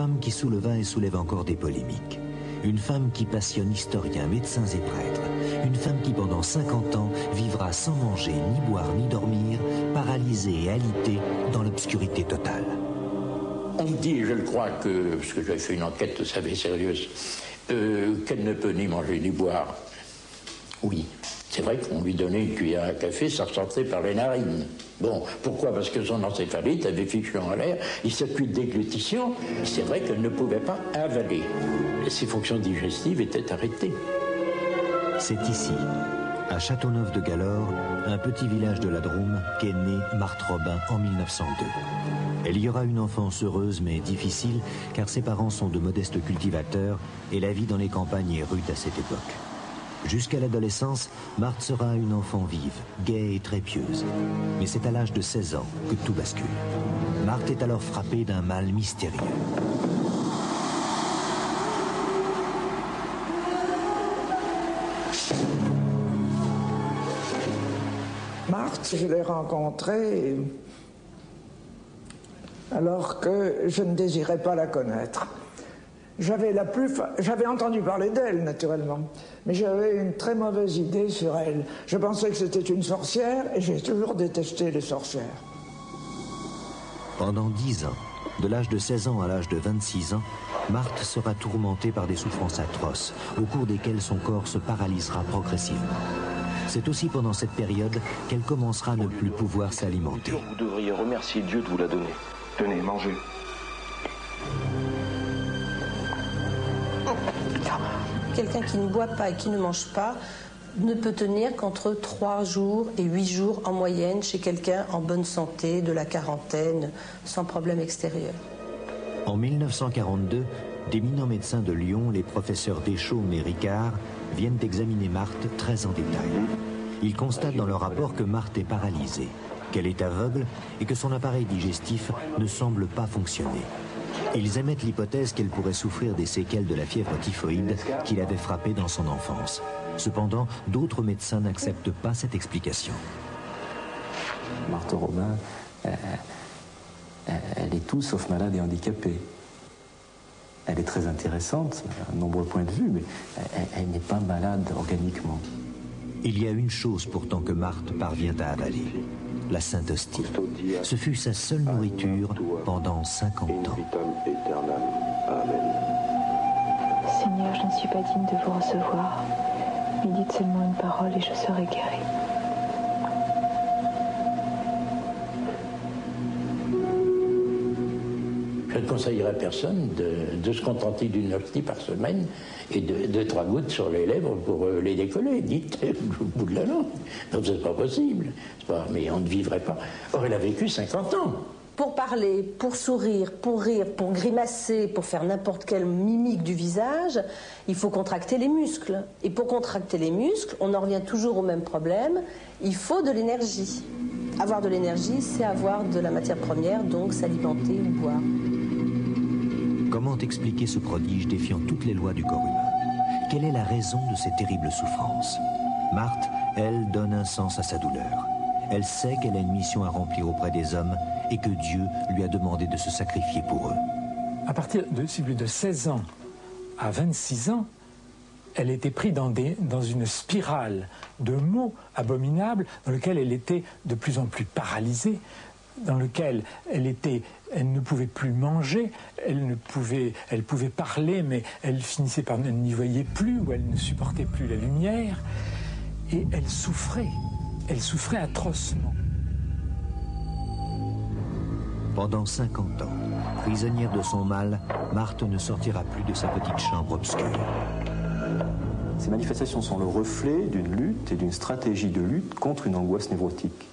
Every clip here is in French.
femme qui souleva et soulève encore des polémiques. Une femme qui passionne historiens, médecins et prêtres. Une femme qui pendant 50 ans vivra sans manger, ni boire, ni dormir, paralysée et alitée dans l'obscurité totale. On me dit, je le crois, que, parce que j'avais fait une enquête, vous savez, sérieuse, euh, qu'elle ne peut ni manger ni boire. Oui, c'est vrai qu'on lui donnait une cuillère à café, ça ressortait par les narines. Bon, pourquoi? Parce que son encéphalite avait fichu en l'air, il de déglutition, c'est vrai qu'elle ne pouvait pas avaler. Ses fonctions digestives étaient arrêtées. C'est ici, à Châteauneuf de Galore, un petit village de la Drôme, qu'est née Marthe Robin en 1902. Elle y aura une enfance heureuse mais difficile car ses parents sont de modestes cultivateurs et la vie dans les campagnes est rude à cette époque. Jusqu'à l'adolescence, Marthe sera une enfant vive, gaie et très pieuse. Mais c'est à l'âge de 16 ans que tout bascule. Marthe est alors frappée d'un mal mystérieux. Marthe, je l'ai rencontrée alors que je ne désirais pas la connaître. J'avais la plus, j'avais entendu parler d'elle naturellement, mais j'avais une très mauvaise idée sur elle. Je pensais que c'était une sorcière et j'ai toujours détesté les sorcières. Pendant dix ans, de l'âge de 16 ans à l'âge de 26 ans, Marthe sera tourmentée par des souffrances atroces, au cours desquelles son corps se paralysera progressivement. C'est aussi pendant cette période qu'elle commencera à ne plus pouvoir s'alimenter. Vous devriez remercier Dieu de vous la donner. Tenez, mangez. Quelqu'un qui ne boit pas et qui ne mange pas ne peut tenir qu'entre 3 jours et 8 jours en moyenne chez quelqu'un en bonne santé, de la quarantaine, sans problème extérieur. En 1942, d'éminents médecins de Lyon, les professeurs Deschaumes et Ricard, viennent examiner Marthe très en détail. Ils constatent dans leur rapport que Marthe est paralysée, qu'elle est aveugle et que son appareil digestif ne semble pas fonctionner. Ils émettent l'hypothèse qu'elle pourrait souffrir des séquelles de la fièvre typhoïde qui l'avait frappée dans son enfance. Cependant, d'autres médecins n'acceptent pas cette explication. Marthe Robin, euh, euh, elle est tout sauf malade et handicapée. Elle est très intéressante à nombreux points de vue, mais elle, elle n'est pas malade organiquement. Il y a une chose pourtant que Marthe parvient à avaler, la Sainte Hostie. Ce fut sa seule nourriture pendant 50 ans. Seigneur, je ne suis pas digne de vous recevoir, mais dites seulement une parole et je serai guéri. Je ne conseillerais à personne de, se contenter d'une hostie par semaine et de, de trois gouttes sur les lèvres pour euh, les décoller. Dites au bout de la langue. Non, c'est pas possible. Mais on ne vivrait pas. Or, elle a vécu 50 ans. Pour parler, pour sourire, pour rire, pour grimacer, pour faire n'importe quelle mimique du visage, il faut contracter les muscles. Et pour contracter les muscles, on en revient toujours au même problème, il faut de l'énergie. Avoir de l'énergie, c'est avoir de la matière première, donc s'alimenter ou boire. Comment expliquer ce prodige défiant toutes les lois du corps humain? Quelle est la raison de ces terribles souffrances? Marthe, elle, donne un sens à sa douleur. Elle sait qu'elle a une mission à remplir auprès des hommes et que Dieu lui a demandé de se sacrifier pour eux. À partir de, de 16 ans à 26 ans, elle était prise dans, dans une spirale de maux abominables dans lequel elle était de plus en plus paralysée, dans lequel elle était, elle ne pouvait plus manger, elle ne pouvait, elle pouvait parler, mais elle finissait par ne n'y voyait plus ou elle ne supportait plus la lumière, et elle souffrait, elle souffrait atrocement. Pendant 50 ans, prisonnière de son mal, Marthe ne sortira plus de sa petite chambre obscure. Ces manifestations sont le reflet d'une lutte et d'une stratégie de lutte contre une angoisse névrotique.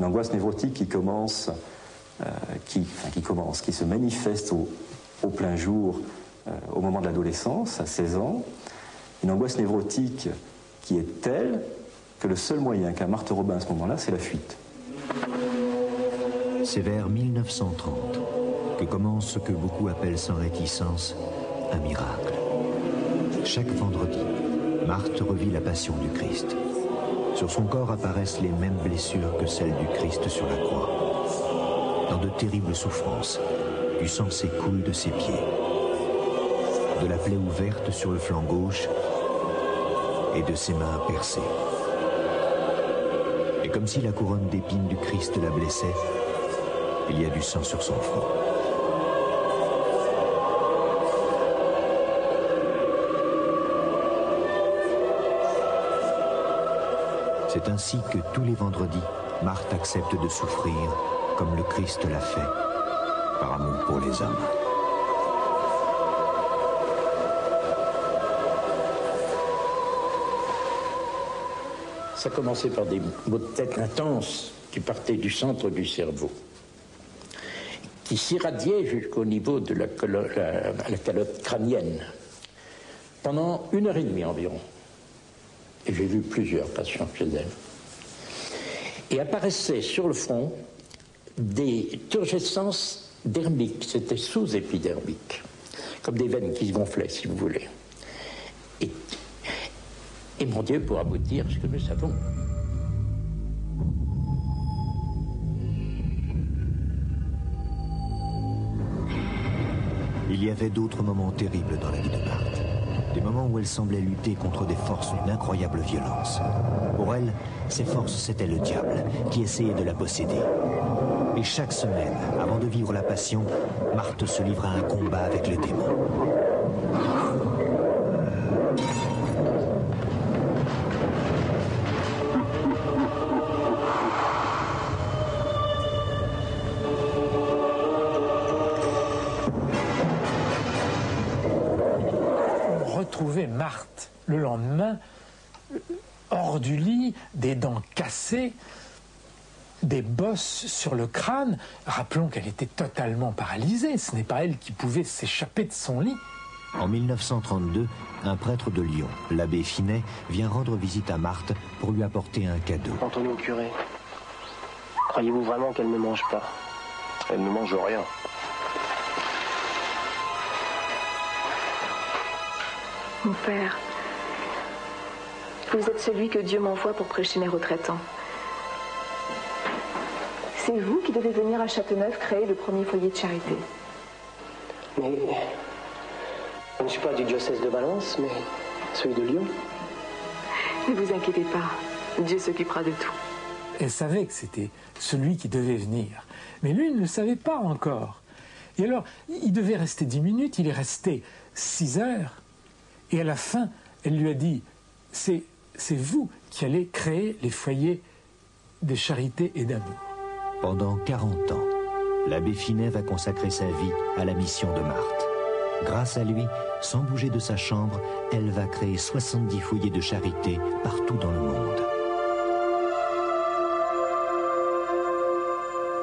Une angoisse névrotique qui commence, euh, qui, commence, qui se manifeste au, au plein jour euh, au moment de l'adolescence, à 16 ans. Une angoisse névrotique qui est telle que le seul moyen qu'a Marthe Robin à ce moment-là, c'est la fuite. C'est vers 1930 que commence ce que beaucoup appellent sans réticence un miracle. Chaque vendredi, Marthe revit la passion du Christ. Sur son corps apparaissent les mêmes blessures que celles du Christ sur la croix. Dans de terribles souffrances, Du sang s'écoule de ses pieds. De la plaie ouverte sur le flanc gauche et de ses mains percées. Et comme si la couronne d'épines du Christ la blessait, il y a du sang sur son front. C'est ainsi que tous les vendredis, Marthe accepte de souffrir comme le Christ l'a fait, par amour pour les hommes. Ça commençait par des maux de tête intenses qui partaient du centre du cerveau, qui s'irradiaient jusqu'au niveau de la, la calotte crânienne pendant une heure et demie environ. J'ai vu plusieurs patients chez elle. Et apparaissaient sur le front des turgescences dermiques, c'était sous-épidermique, comme des veines qui se gonflaient, si vous voulez. Et mon Dieu pour aboutir ce que nous savons. Il y avait d'autres moments terribles dans la vie de Marthe. Des moments où elle semblait lutter contre des forces d'une incroyable violence. Pour elle, ces forces, c'était le diable qui essayait de la posséder. Et chaque semaine, avant de vivre la passion, Marthe se livra à un combat avec le démon. Le lendemain hors du lit, des dents cassées, des bosses sur le crâne. Rappelons qu'elle était totalement paralysée. Ce n'est pas elle qui pouvait s'échapper de son lit. En 1932, un prêtre de Lyon, l'abbé Finet, vient rendre visite à Marthe pour lui apporter un cadeau. Antonio curé, croyez-vous vraiment qu'elle ne mange pas? Elle ne mange rien. Mon père, vous êtes celui que Dieu m'envoie pour prêcher mes retraitants. C'est vous qui devez venir à Châteauneuf créer le premier foyer de charité. Mais je ne suis pas du diocèse de Valence, mais celui de Lyon. Ne vous inquiétez pas, Dieu s'occupera de tout. Elle savait que c'était celui qui devait venir, mais lui ne le savait pas encore. Et alors, il devait rester dix minutes, il est resté six heures. Et à la fin, elle lui a dit, c'est vous qui allez créer les foyers de charité et d'amour. Pendant 40 ans, l'abbé Finet va consacrer sa vie à la mission de Marthe. Grâce à lui, sans bouger de sa chambre, elle va créer 70 foyers de charité partout dans le monde.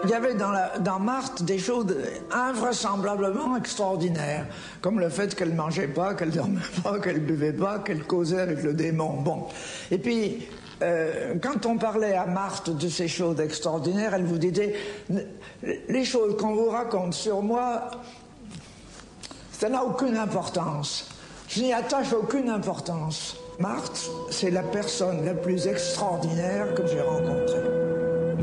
Il y avait dans, Marthe des choses invraisemblablement extraordinaires, comme le fait qu'elle mangeait pas, qu'elle dormait pas, qu'elle buvait pas, qu'elle causait avec le démon. Bon. Et puis, euh, quand on parlait à Marthe de ces choses extraordinaires, elle vous disait les choses qu'on vous raconte sur moi, ça n'a aucune importance. Je n'y attache aucune importance. Marthe, c'est la personne la plus extraordinaire que j'ai rencontrée.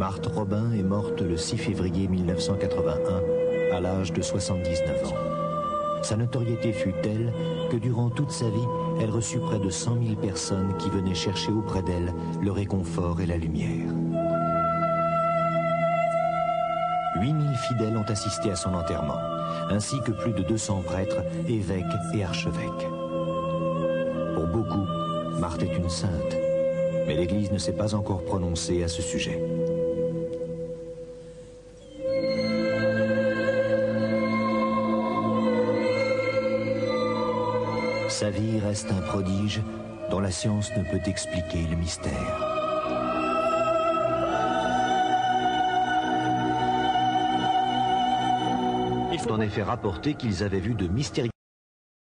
Marthe Robin est morte le 6 février 1981 à l'âge de 79 ans. Sa notoriété fut telle que durant toute sa vie, elle reçut près de 100 000 personnes qui venaient chercher auprès d'elle le réconfort et la lumière. 8000 fidèles ont assisté à son enterrement, ainsi que plus de 200 prêtres, évêques et archevêques. Pour beaucoup, Marthe est une sainte, mais l'Église ne s'est pas encore prononcée à ce sujet. Sa vie reste un prodige dont la science ne peut expliquer le mystère. Il faut en effet rapporter qu'ils avaient vu de mystérieux